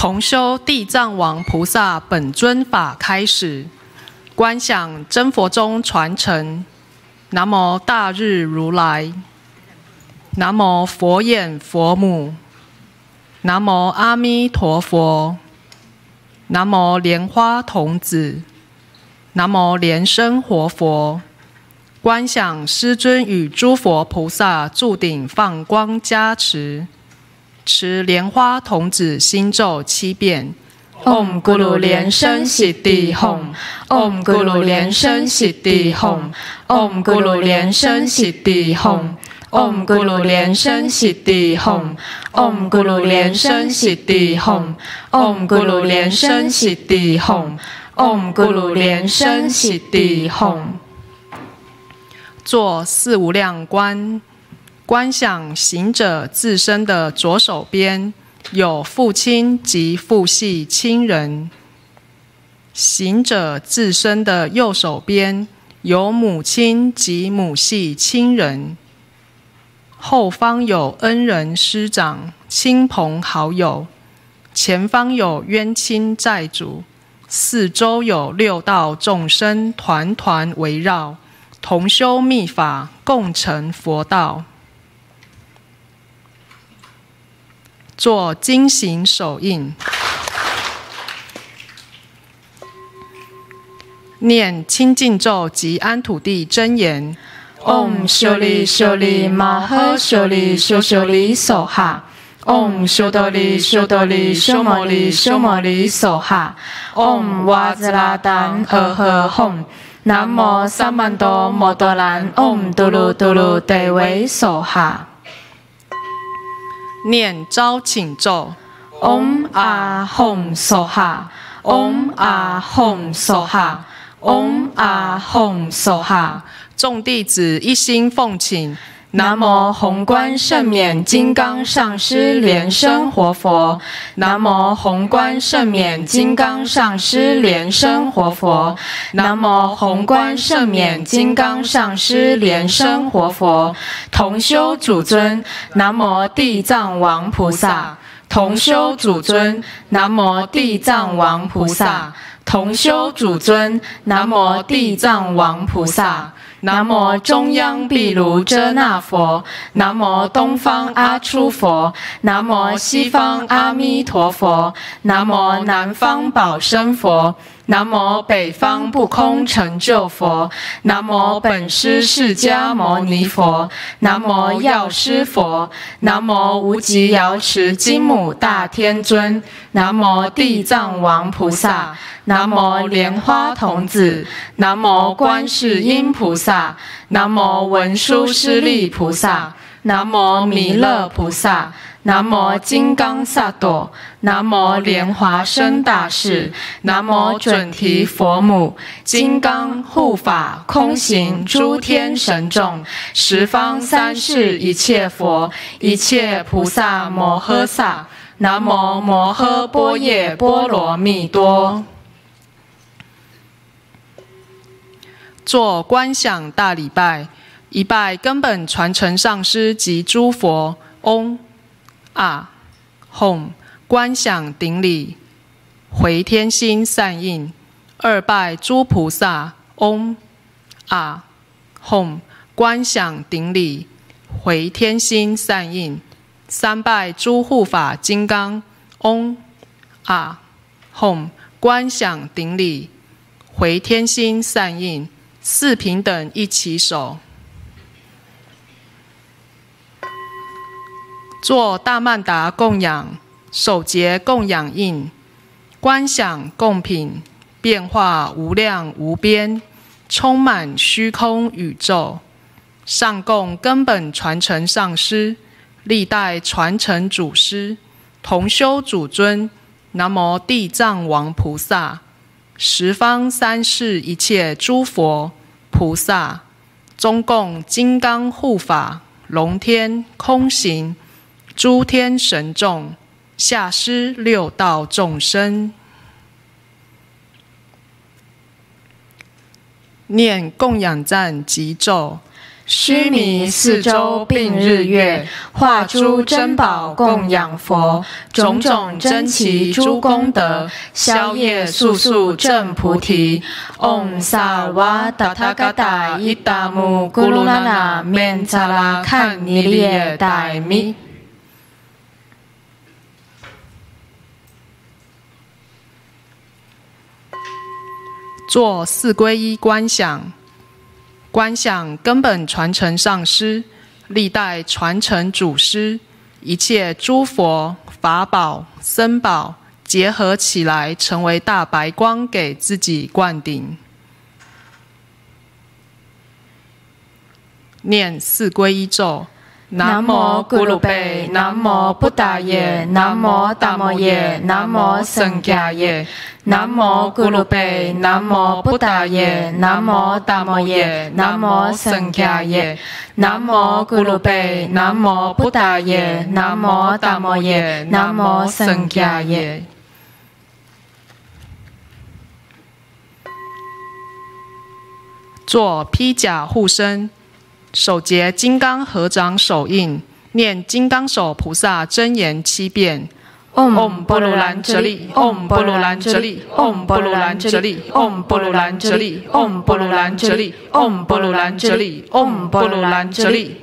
同修地藏王菩萨本尊法开始，观想真佛中传承。南无大日如来，南无佛眼佛母，南无阿弥陀佛，南无莲花童子，南无莲生活佛。观想师尊与诸佛菩萨住顶放光加持，持莲花童子心咒七遍。唵咕噜莲生悉地吽，唵咕噜莲生悉地吽，唵咕噜莲生悉地吽，唵咕噜莲生悉地吽，唵咕噜莲生悉地吽，唵咕噜莲生悉地吽，唵咕噜莲生悉地吽。做四无量观，观想行者自身的左手边。有父亲及父系亲人，行者自身的右手边有母亲及母系亲人，后方有恩人师长、亲朋好友，前方有冤亲债主，四周有六道众生团团围绕，同修密法，共成佛道。做金行手印，念清净咒及安土地真言。唵修利修利摩诃修利修修利娑哈。唵修多利修多利修摩利修摩利娑哈。唵哇兹拉丹呵呵吽。南无萨曼多摩多兰。唵嘟噜嘟噜得为娑哈。念招请咒，Om Ah Hum Soha，Om Ah Hum Soha，Om Ah Hum Soha。众弟子一心奉请。南无宏观圣免金刚上师莲生活佛，南无宏观圣免金刚上师莲生活佛，南无宏观圣免金刚上师莲生活佛，同修主尊，南无地藏王菩萨，同修主尊，南无地藏王菩萨，同修主尊，南无地藏王菩萨。南无中央毗卢遮那佛，南无东方阿出佛，南无西方阿弥陀佛，南无南方宝生佛。南无北方不空成就佛，南无本师释迦牟尼佛，南无药师佛，南无无极瑶池金母大天尊，南无地藏王菩萨，南无莲花童子，南无观世音菩萨，南无文殊师利菩萨，南无弥勒菩萨。南无金刚萨埵，南无莲华生大士，南无准提佛母，金刚护法空行诸天神众，十方三世一切佛，一切菩萨摩诃萨，南无摩诃般若波罗蜜多。做观想大礼拜，一拜根本传承上师及诸佛，嗡。啊，home 观想顶礼，回天心善印；二拜诸菩萨，嗡啊，home 观想顶礼，回天心善印；三拜诸护法金刚，嗡啊，home 观想顶礼，回天心善印；四平等一起手。做大曼达供养，守节供养印，观想供品，变化无量无边，充满虚空宇宙。上供根本传承上师，历代传承祖师，同修祖尊，南无地藏王菩萨，十方三世一切诸佛菩萨，中共金刚护法，龙天空行。诸天神众，下施六道众生，念供养赞及咒，须弥四周并日月，化诸珍宝供养佛，种种珍奇诸功德，消业速速证菩提。唵萨瓦达他嘎达伊达木咕噜那那面扎拉看尼列代咪。做四皈依观想。观想根本传承上师，历代传承祖师，一切诸佛法宝僧宝结合起来，成为大白光，给自己灌顶。念四皈依咒。南无咕噜贝，南无布达耶，南无达摩耶，南无僧伽耶。南无咕噜贝，南无布达耶，南无达摩耶，南无僧伽耶。南无咕噜贝，南无布达耶，南无达摩耶，南无僧伽耶。做披甲护身。手结金刚合掌手印，念金刚手菩萨真言七遍。嗡波罗兰哲利，嗡波罗兰哲利，嗡波罗兰哲利，嗡波罗兰哲利，嗡波罗兰哲利，嗡波罗兰哲利，嗡波罗兰哲利。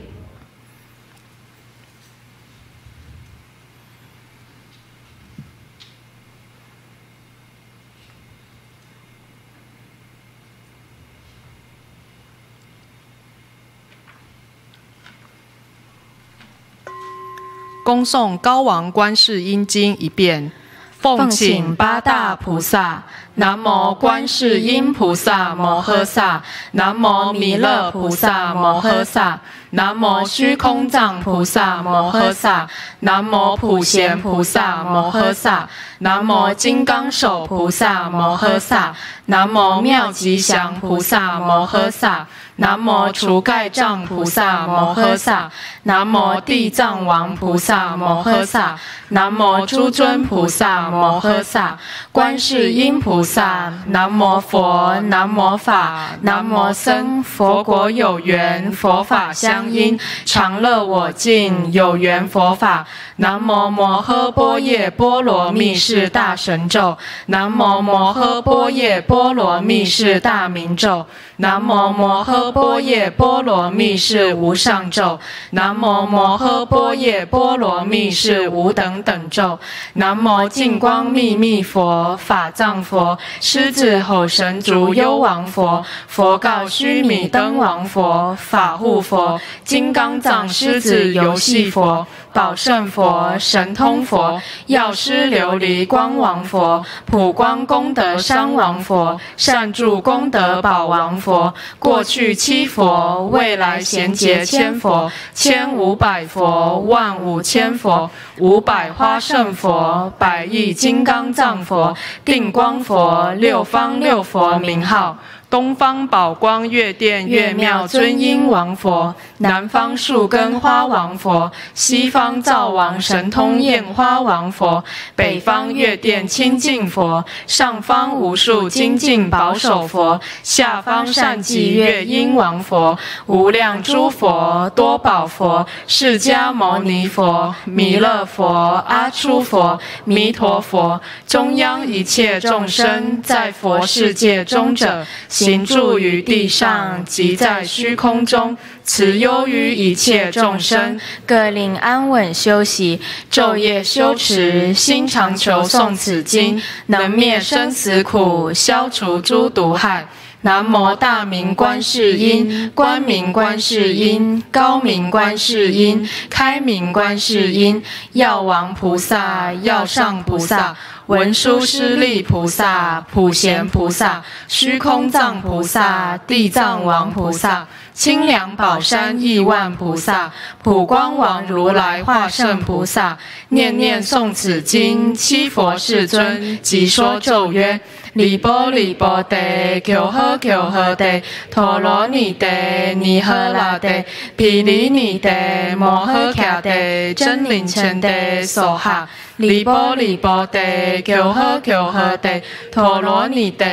恭诵高王观世音经一遍，奉请八大菩萨：南无观世音菩萨摩诃萨，南无弥勒菩萨摩诃萨，南无虚空藏菩萨摩诃萨，南无普贤菩萨摩诃萨，南无金刚手菩萨摩诃萨，南无妙吉祥菩萨摩诃萨。南无除盖障菩萨摩诃萨，南无地藏王菩萨摩诃萨，南无诸尊菩萨摩诃萨，观世音菩萨，南无佛，南无法，南无僧，佛国有缘，佛法相应，常乐我净，有缘佛法。南无摩诃波夜波罗蜜是大神咒，南无摩诃波夜波罗蜜是大明咒，南无摩诃。般若波罗蜜是无上咒，南无摩诃般若波罗蜜是无等等咒，南无净光密密佛法藏佛狮子吼神足幽王佛佛告须弥灯王佛法护佛金刚藏狮子游戏佛。宝胜佛、神通佛、药师琉璃光王佛、普光功德山王佛、善住功德宝王佛、过去七佛、未来贤劫千佛、千五百佛、万五千佛、五百花胜佛、百亿金刚藏佛、定光佛、六方六佛名号。东方宝光月殿月庙尊音王佛，南方树根花王佛，西方灶王神通焰花王佛，北方月殿清净佛，上方无数精进保守佛，下方善济月音王佛，无量诸佛多宝佛，释迦牟尼佛，弥勒佛，阿初佛，弥陀佛，中央一切众生在佛世界中者。行住于地上，即在虚空中，慈忧于一切众生，各令安稳休息，昼夜修持，心常求诵此经，能灭生死苦，消除诸毒害。南无大明观世音，光明观世音，高明观世音，开明观世音，药王菩萨，药上菩萨，文殊师利菩萨，普贤菩萨，虚空藏菩萨，地藏王菩萨。清凉宝山亿万菩萨，普光王如来化圣菩萨，念念诵此经，七佛世尊即说咒曰：利波利波地，求诃求诃地，陀罗尼地，尼诃那地，毗梨尼地，摩诃迦地，真灵前地，娑哈。利波利波地，求诃求诃地，陀罗尼地，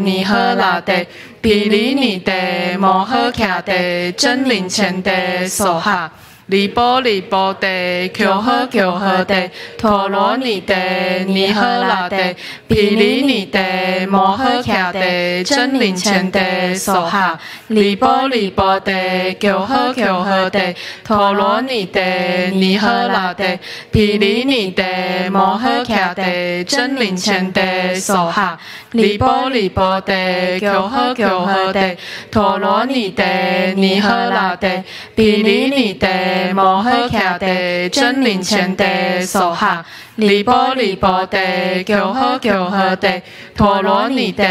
尼诃那地，毗梨尼地，摩诃迦地，真灵前地，娑哈。利波利波地，求诃求诃地，陀罗尼地，尼诃那地，毗梨尼地，摩诃迦地，真灵前地，娑哈。利波利波地，求诃求诃地，陀罗尼地，尼诃那地，毗梨尼地，摩诃迦地，真灵前地，娑哈。利波利波地，求诃求诃地，陀罗尼地，尼诃那地，毗梨尼地。望去徛地，真年前地所行。利波利波地，求诃求诃地，陀罗尼地，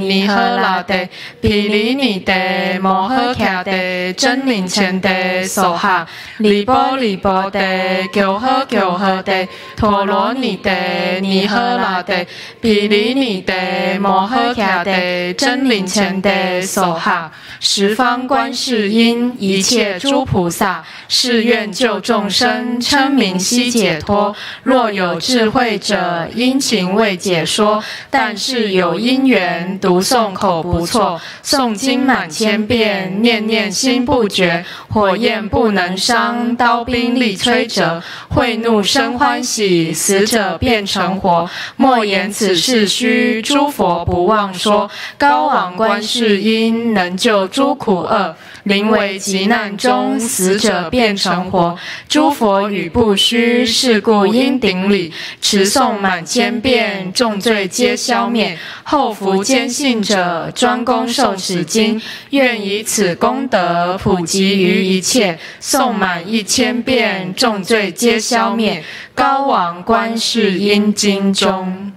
尼诃那地，毗梨尼地，摩诃迦地，真灵前地，娑哈。利波利波地，求诃求诃地，陀罗尼地，尼诃那地，毗梨尼地，摩诃迦地，真灵前地，娑哈。十方观世音，一切诸菩萨，誓愿救众生，称名悉解脱。若有有智慧者殷勤为解说，但是有因缘读诵口不错，诵经满千遍，念念心不绝，火焰不能伤，刀兵力摧折，慧怒生欢喜，死者变成活。莫言此事虚，诸佛不忘说，高昂观世音能救诸苦厄。临危急难中，死者变成活。诸佛语不虚，是故应顶礼。持诵满千遍，重罪皆消灭。后福坚信者，专攻受持经。愿以此功德，普及于一切。诵满一千遍，重罪皆消灭。高王观世音经中，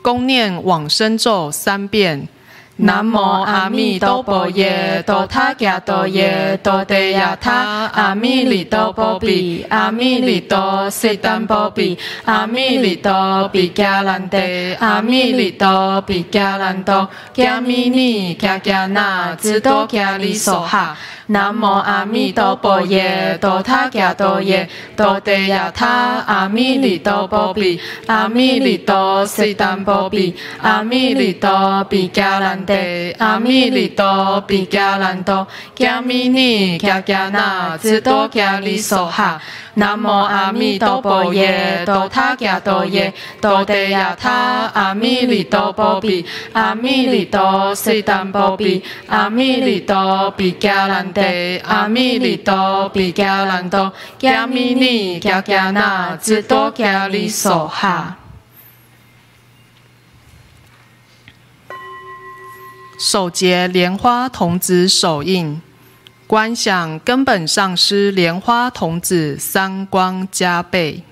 恭念往生咒三遍。南无阿弥陀佛耶，多他伽多耶，多地亚他，阿弥利多波比，阿弥利多悉檀波比，阿弥利多比迦兰帝，阿弥利多比迦兰多，伽弥尼伽伽那，智多迦利娑哈。南无阿弥陀佛耶，多他伽多耶，多地亚他，阿弥利多波比，阿弥利多悉檀波比，阿弥利多比迦兰地，阿弥利多比迦兰多，迦弥尼迦迦那，智多迦利娑哈。南无阿弥陀佛耶，多他伽多耶，多地亚他，阿弥利多波比，阿弥利多悉檀波比，阿弥利多比迦兰地，阿弥利多比迦兰多，迦弥尼迦迦那，智多迦利娑哈。手结莲花童子手印。观想根本上师莲花童子三光加倍，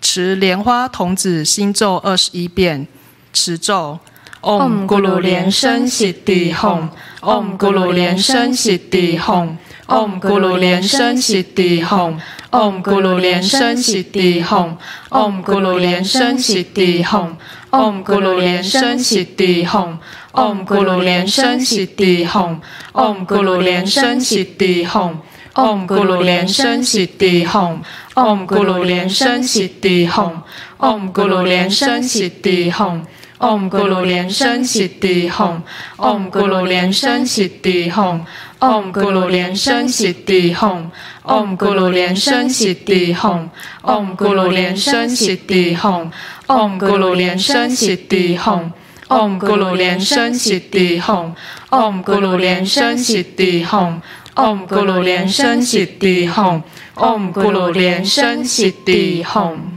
持莲花童子心咒二十一遍，持咒。Om Guru 莲生悉地吽，Om Guru 莲生悉地吽，Om Guru 莲生悉地吽。唵咕噜连声悉地吽，唵咕噜连声悉地吽，唵咕噜连声悉地吽，唵咕噜连声悉地吽，唵咕噜连声悉地吽，唵咕噜连声悉地吽，唵咕噜连声悉地吽，唵咕噜连声悉地吽。唵咕噜连声悉地吽，唵咕噜连声悉地吽。唵咕噜连声悉地吽，唵咕噜连声悉地吽，唵咕噜连声悉地吽，唵咕噜连声悉地吽，唵咕噜连声悉地吽，唵咕噜连声悉地吽，唵咕噜连声悉地吽，唵咕噜连声悉地吽。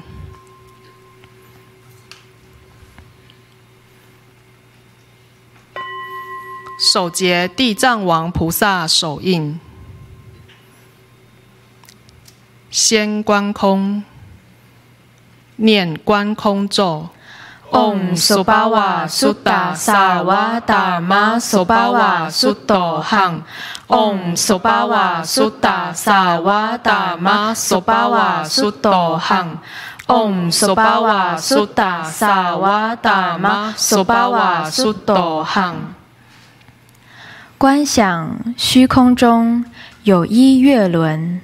首节地藏王菩萨手印，先观空，念观空咒。嗡苏巴瓦苏达萨瓦达玛苏巴瓦苏多汉，嗡苏巴瓦苏达萨瓦达玛苏巴瓦苏多汉，嗡苏巴瓦苏达萨瓦达玛苏巴瓦苏多汉。观想虚空中有一月轮。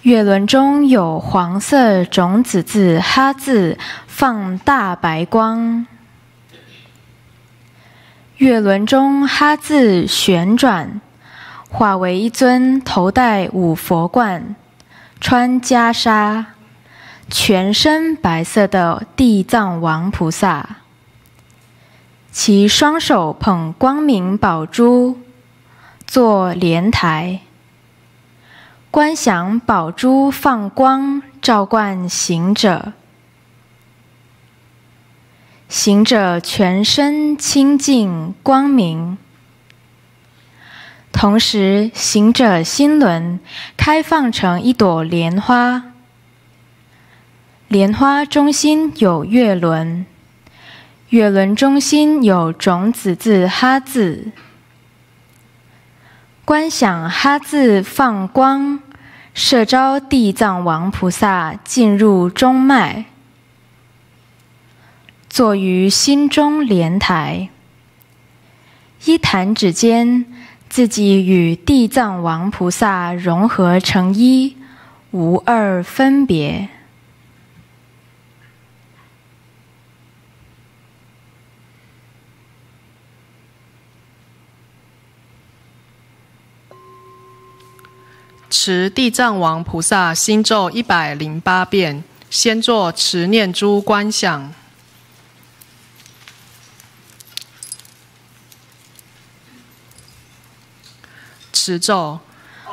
月轮中有黄色种子字“哈”字，放大白光。月轮中“哈”字旋转，化为一尊头戴五佛冠、穿袈裟、全身白色的地藏王菩萨，其双手捧光明宝珠，坐莲台。观想宝珠放光，照灌行者。行者全身清净光明，同时行者心轮开放成一朵莲花，莲花中心有月轮，月轮中心有种子字“哈”字。观想哈字放光，摄招地藏王菩萨进入中脉，坐于心中莲台，一弹指间，自己与地藏王菩萨融合成一，无二分别。持地藏王菩萨心咒一百零八遍，先做持念珠观想。持咒。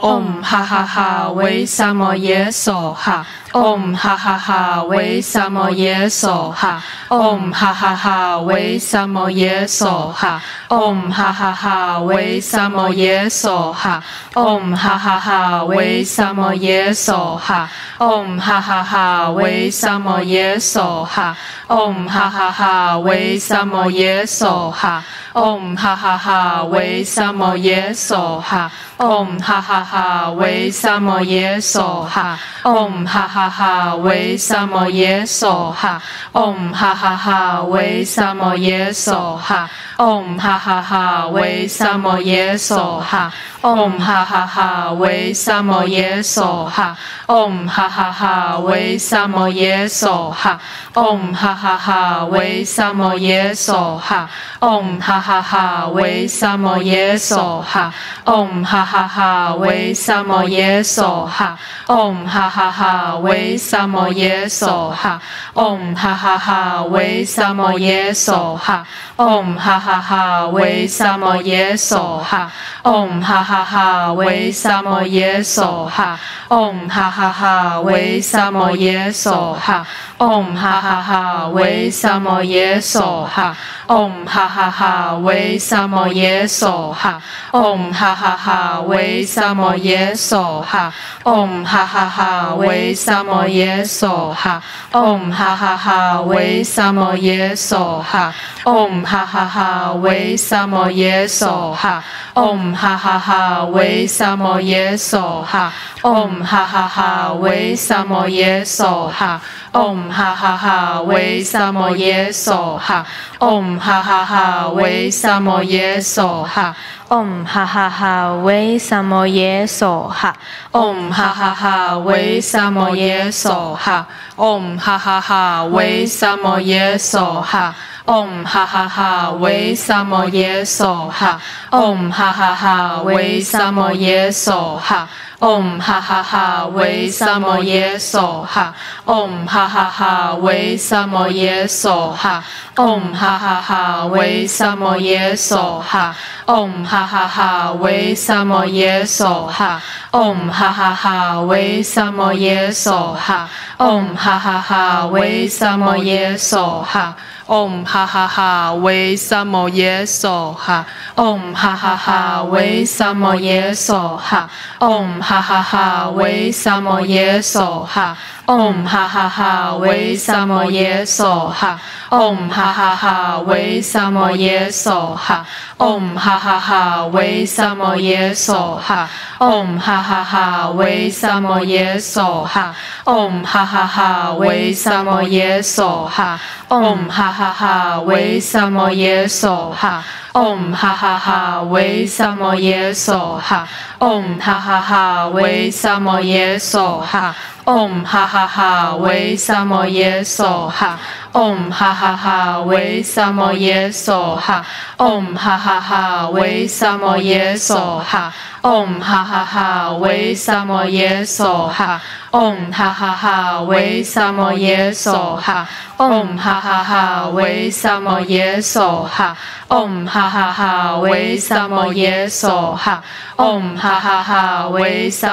嗡哈哈哈，为什么耶说哈？嗡哈哈哈，为什么耶说哈？嗡哈哈哈，为什么耶说哈？嗡哈哈哈，为什么耶说哈？嗡哈哈哈，为什么耶说哈？嗡哈哈哈，为什么耶说哈？嗡哈哈哈，为什么耶说哈？嗡哈哈哈，为什么耶娑哈？嗡哈哈哈，为什么耶娑哈？嗡哈哈哈，为什么耶娑哈？嗡哈哈哈，为什么耶娑哈？Om ha ha ha ve samo ye so ha. Om ha ha ha ve samo ye so ha. Om ha ha ha ve samo ye so ha. Om ha ha ha ve samo ye so ha. Om ha ha ha ve samo ye so ha. Om ha ha ha ve samo ye so ha. Om ha ha ha ve samo ye so ha. Om ha ha ha ve samo ye so ha Om ha ha 哈哈为萨摩耶娑哈，唵哈哈哈为萨摩耶娑哈，唵哈哈哈为萨摩耶娑哈，唵哈哈哈为萨摩耶娑哈，唵哈哈哈为萨摩耶娑哈，唵哈哈哈为萨摩耶娑哈，唵哈哈哈为萨摩耶娑哈，唵哈哈哈为萨摩耶娑哈，唵哈哈哈。哈维萨摩耶娑哈，唵哈哈哈维萨摩耶娑哈，唵哈哈哈维萨摩耶娑哈，唵哈哈哈维萨摩耶娑哈，唵哈哈哈维萨摩耶娑哈。唵哈哈哈维萨摩耶娑哈，唵哈哈哈维萨摩耶娑哈，唵哈哈哈维萨摩耶娑哈。嗡哈哈哈，为什么耶稣哈？嗡哈哈哈，为什么耶稣哈？嗡哈哈哈，为什么耶稣哈？嗡哈哈哈，为什么耶稣哈？嗡哈哈哈，为什么耶稣哈？嗡哈哈哈，为什么耶稣哈？嗡哈哈哈，为什么耶稣哈？嗡哈哈哈，为什么耶稣哈哦哈哈哈为什么耶稣哈哦哈哈哈为什么耶稣哈哦哈哈哈为什么耶稣哈嗡哈哈哈，为什么耶梭哈？嗡哈哈哈，为什么耶梭哈？嗡哈哈哈，为什么耶梭哈？嗡哈哈哈，为什么耶梭哈？嗡哈哈哈，为什么耶梭哈？嗡哈哈哈，为什么耶梭哈？嗡哈哈哈，为什么耶稣？哈，嗡哈哈哈，为什么耶稣？哈，嗡哈哈哈，为什么耶稣？哈。嗡哈哈哈，维萨摩耶娑哈。嗡哈哈哈，维萨摩耶娑哈。嗡哈哈哈，维萨摩耶娑哈。嗡哈哈哈，维萨摩耶娑哈。嗡哈哈哈，维萨摩耶娑哈。嗡哈哈哈，维萨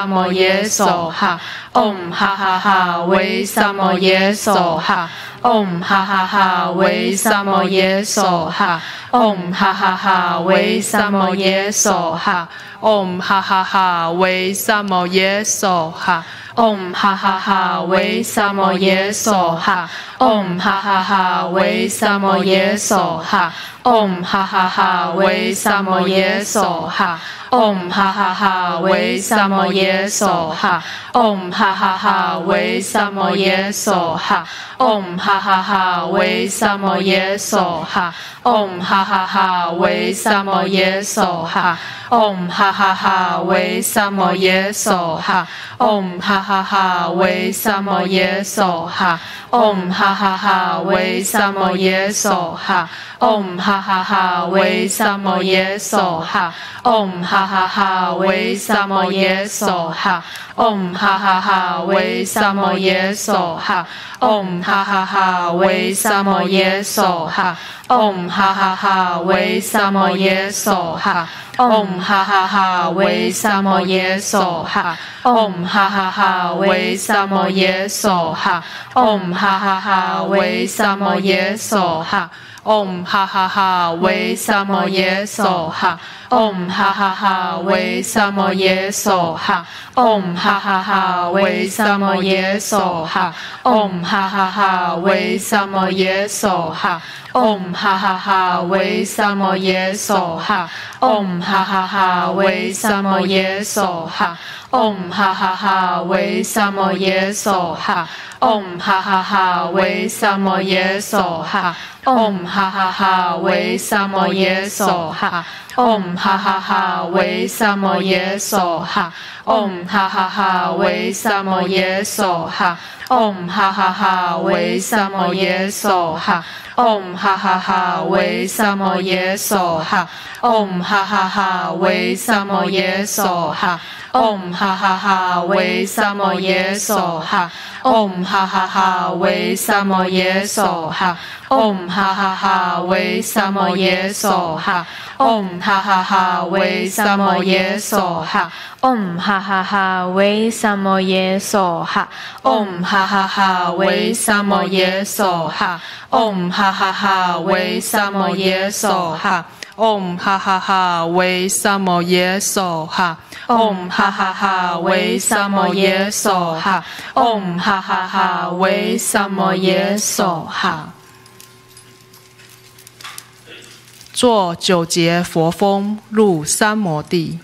摩耶娑哈。嗡哈哈哈，维萨摩耶娑哈。嗡哈哈哈，为什么耶娑哈？嗡哈哈哈，为什么耶娑哈？嗡哈哈哈，为什么耶娑哈？嗡哈哈哈，为什么耶娑哈？嗡哈哈哈，为什么耶娑哈？哈哈哈，为什么哈嗡哈哈哈为什么耶稣哈？嗯 soha 为什么 yeah soha 为什么 yeah soha 为什么为什么为什么 Om ha ha ha Ve Ha Om ha ha ha Ve Ha Om ha ha ha Ve Ha Om ha ha ha Ve Ha Om ha ha ha Ve Ha Om ha ha ha Ve Om ha ha ha Ve Om ha ha ha Ve Om 哈哈哈，为什么耶稣哈？嗡哈哈哈，为什么耶稣哈？嗡哈哈哈，为什么耶稣哈？嗡哈哈哈，为什么耶稣哈？嗡哈哈哈，为什么耶稣哈？嗡哈哈哈，为什么耶稣哈？嗡哈哈哈，为什么耶稣哈？嗡哈哈哈，为什么耶稣哈？嗡哈哈哈，为什么耶稣哈？嗡哈哈哈，为什么耶稣哈？嗡哈哈哈，为什么耶娑哈？嗡哈哈哈，为什么耶娑哈？嗡哈哈哈，为什么耶娑哈？嗡哈哈哈，为什么耶娑哈？嗡哈哈哈，为什么耶娑哈？嗡哈哈哈为什么耶 Vai 哈哈哈，维 Ye So Ha 哈哈 ha ha ha 哈。嗡哈 Samo Ye So 嗡哈哈哈 ha ha ha 嗡哈哈 Samo Ye 哈嗡哈哈哈 ha 么耶娑哈。嗡哈哈哈，为什么耶娑哈？嗡哈哈 om ha 耶娑哈。坐九节佛风入三摩地。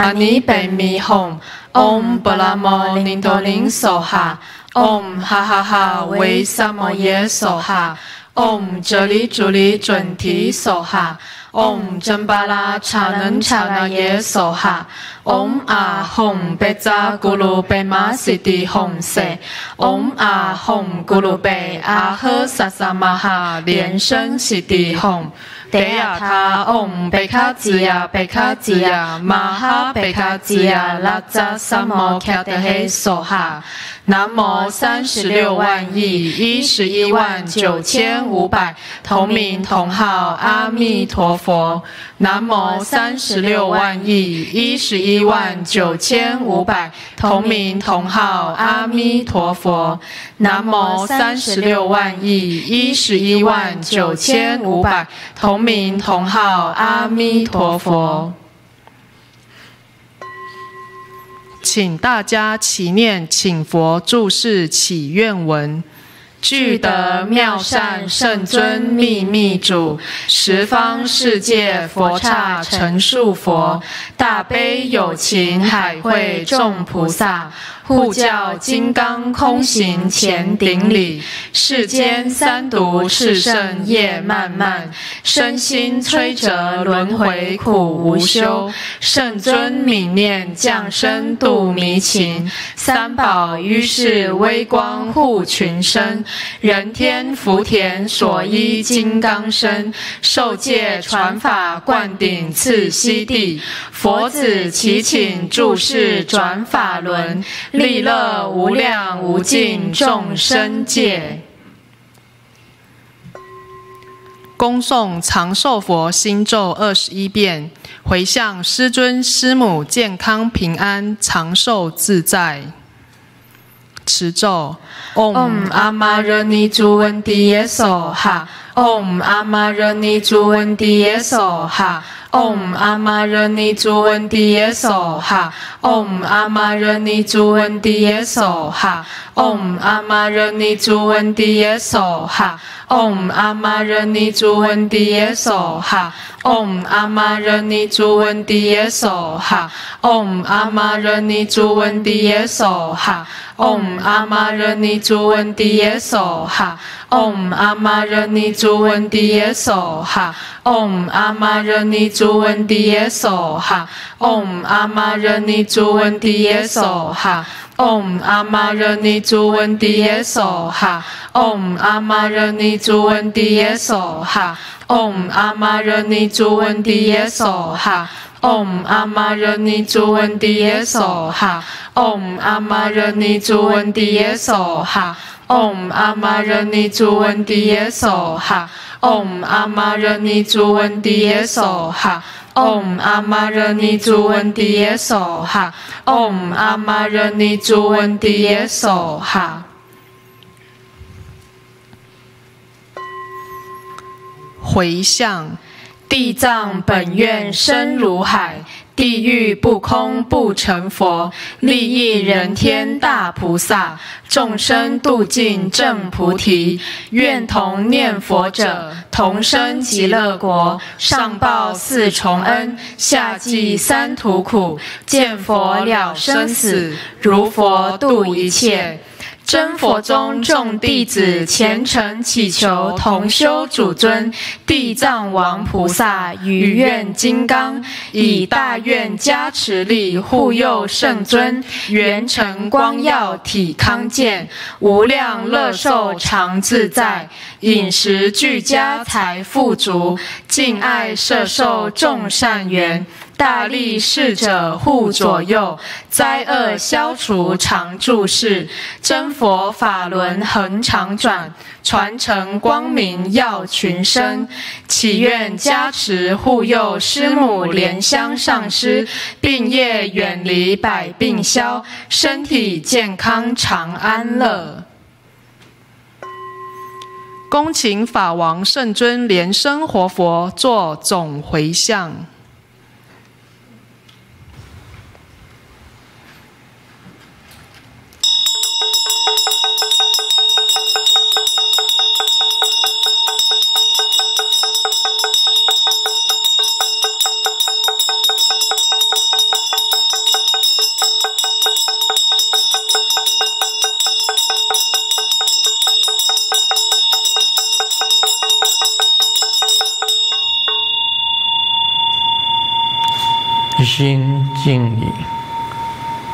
阿尼贝咪哄，Om 巴拉摩尼多林梭哈，Om 哈哈哈维萨摩耶梭哈，Om 哲里朱里准提梭哈，Om 真巴拉查能查那耶梭哈，Om 阿吽贝扎咕噜贝玛西迪吽塞，Om 阿吽咕噜贝阿呵萨萨玛哈连声西迪吽。迪亚他嗡贝卡吉亚贝卡吉亚玛哈贝卡吉亚拉扎萨摩卡德黑梭哈。南无三十六万亿一十一万九千五百同名同号阿弥陀佛。南无三十六万亿一十一万九千五百同名同号阿弥陀佛。南无三十六万亿一十一万九千五百同名同号阿弥陀佛。请大家祈念，请佛注释祈愿文。具德妙善圣尊秘密主，十方世界佛刹成数佛，大悲有情海会众菩萨。护教金刚空行前顶礼，世间三毒炽盛业漫漫，身心摧折轮回苦无休。圣尊悯念降生度迷情，三宝于是微光护群生，人天福田所依金刚身，受戒传法灌顶赐悉地，佛子祈请注释转法轮。利乐无量无尽众生界，恭诵长寿佛心咒二十一遍，回向师尊师母健康平安长寿自在。持咒：Om 阿玛热尼珠文帝耶娑哈，Om 阿玛热尼珠文帝耶娑哈。Om 阿玛热尼珠文帝耶娑哈，Om 阿玛热尼珠文帝耶娑哈，Om 阿玛热尼珠文帝耶娑哈，Om 阿玛热尼珠文帝耶娑哈，Om 阿玛热尼珠文帝耶娑哈，Om 阿玛热尼珠文帝耶娑哈，Om 阿玛热尼珠文帝耶娑哈。Om 阿玛热尼珠文帝耶娑哈，Om 阿玛热尼珠文帝耶娑哈，Om 阿玛热尼珠文帝耶娑哈，Om 阿玛热尼珠文帝耶娑哈，Om 阿玛热尼珠文帝耶娑哈，Om 阿玛热尼珠文帝耶娑哈，Om 阿玛热尼珠文帝耶娑哈，Om 阿玛热尼珠文帝耶娑哈。Om 阿玛热尼珠文帝耶娑哈，Om 阿玛热尼珠文帝耶娑哈，Om 阿玛热尼珠文帝耶娑哈，Om 阿玛热尼珠文帝耶娑哈。回向，地藏本愿深如海。地狱不空不成佛，利益人天大菩萨，众生度尽正菩提。愿同念佛者，同生极乐国，上报四重恩，下济三途苦。见佛了生死，如佛度一切。真佛中众弟子虔诚祈求同修主尊地藏王菩萨与愿金刚，以大愿加持力护佑圣尊，圆成光耀体康健，无量乐寿常自在，饮食俱佳财富足，敬爱摄受众善缘。大力士者护左右，灾厄消除常住世，真佛法轮恒常转，传承光明耀群生。祈愿加持护佑师母莲香上师，病业远离百病消，身体健康常安乐。恭请法王圣尊莲生活佛做总回向。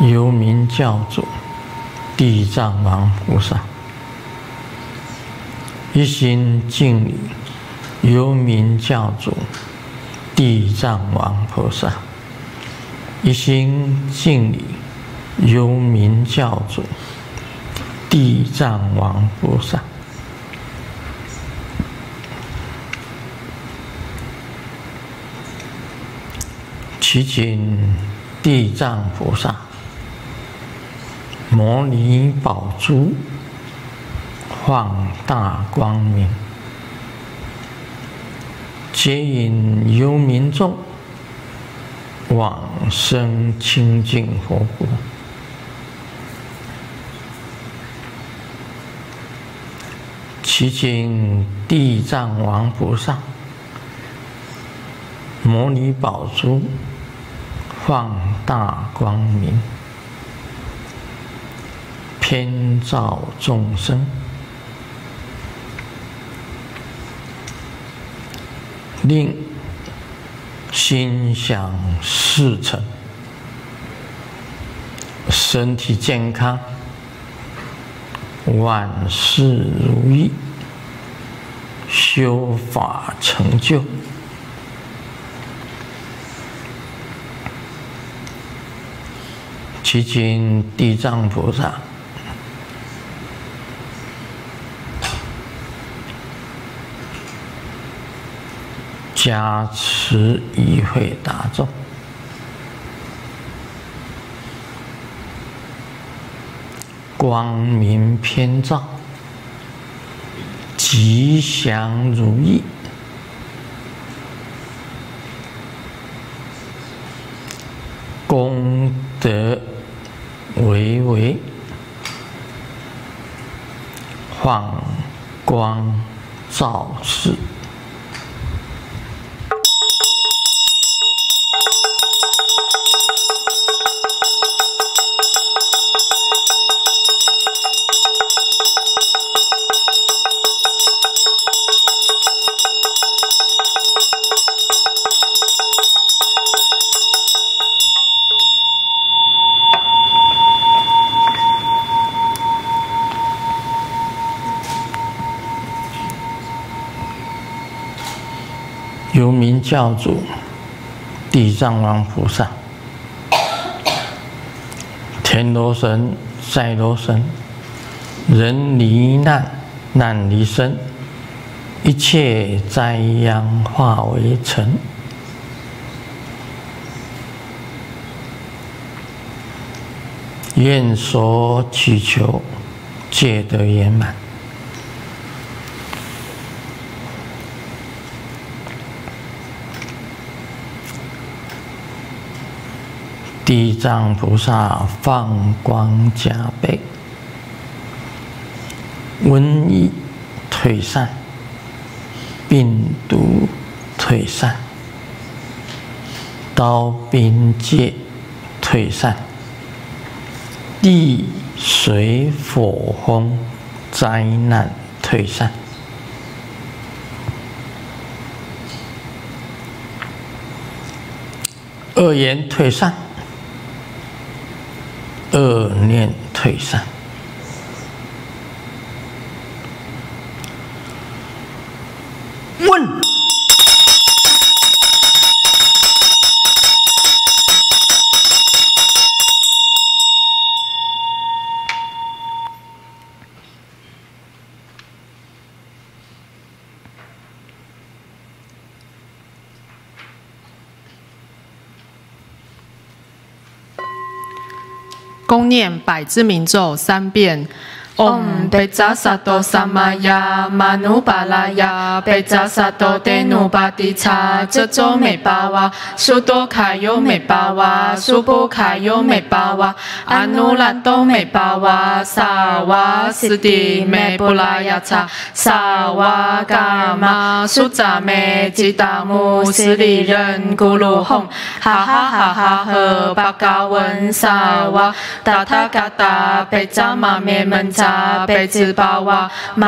由名教主地藏王菩萨。一心敬礼，由名教主地藏王菩萨。一心敬礼，由名教主地藏王菩萨。祈请地藏菩萨、摩尼宝珠放大光明，接引幽冥众往生清净佛国。祈请地藏王菩萨、摩尼宝珠。放大光明，偏照众生，令心想事成，身体健康，万事如意，修法成就。祈请地藏菩萨加持一会大众，光明偏照，吉祥如意，教主地藏王菩萨，天罗神、赛罗神，人离难，难离身，一切灾殃化为尘，愿所祈求皆得圆满。地藏菩萨放光加倍，瘟疫退散，病毒退散，刀兵戒退散，地水火风灾难退散，恶言退散。恶念退散。恭念百字明咒三遍。Om 贝扎萨多萨玛雅玛努巴拉雅贝扎萨多德努巴迪查这咒美巴哇苏多卡尤美巴哇苏布卡尤美巴哇阿努拉多美巴瓦萨瓦斯蒂美布拉雅查萨瓦嘎玛苏扎美吉巴瓦达塔嘎达贝扎玛咩门扎。茶贝兹巴瓦玛哈萨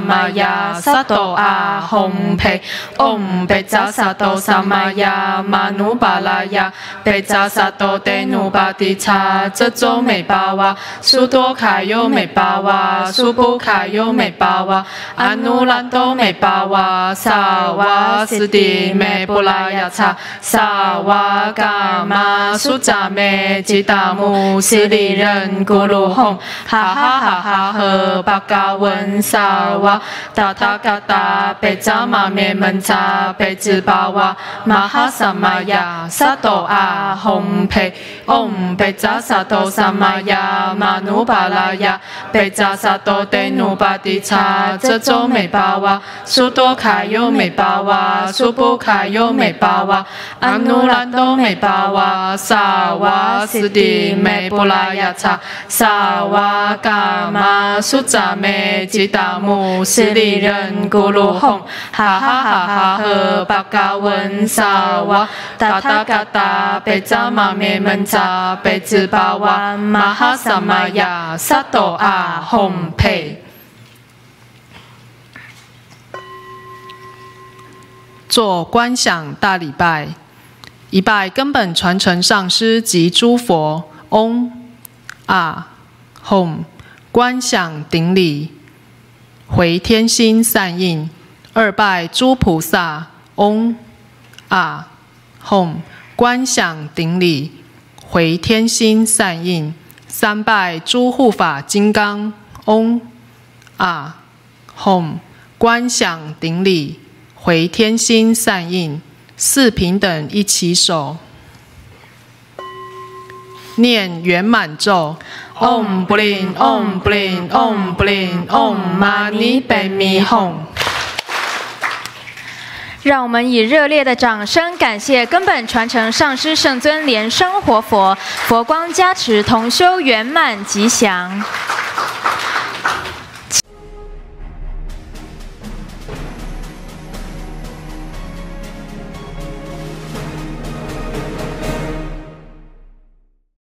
玛雅萨多阿吽培嗡贝扎萨多萨玛雅玛努巴拉雅贝扎萨多德努巴迪查这周美巴瓦苏多卡尤美巴瓦苏布卡尤美巴瓦阿努兰多美巴瓦萨瓦斯蒂美布拉雅查萨瓦嘎玛苏扎美吉达姆斯里人咕噜哄哈哈哈哈呵巴嘎文萨瓦达达嘎达贝扎玛面门扎贝兹巴瓦玛哈萨玛雅萨多阿吽培嗡贝扎萨多萨玛雅玛努巴拉雅贝扎萨多德努巴迪查这周美巴瓦苏多卡尤美巴瓦苏布卡尤美巴瓦阿努兰多美巴瓦萨瓦斯蒂美布拉雅查萨瓦嘎玛苏扎美吉达姆斯里人咕噜哄哈哈哈哈呵巴嘎文萨瓦达达嘎达贝扎玛咩门扎贝兹巴瓦玛哈萨玛雅萨多阿吽培。做观想大礼拜，一拜根本传承上师及诸佛，嗡啊吽，观想顶礼，回天心散印；二拜诸菩萨，嗡啊吽，观想顶礼，回天心散印；三拜诸护法金刚，嗡啊吽，观想顶礼。回天心散印，四平等一起手，念圆满咒。，Om Bling Om Bling Om Bling Om Mani Padme Hum。让我们以热烈的掌声感谢根本传承上师圣尊莲生活佛，佛光加持同修圆满吉祥。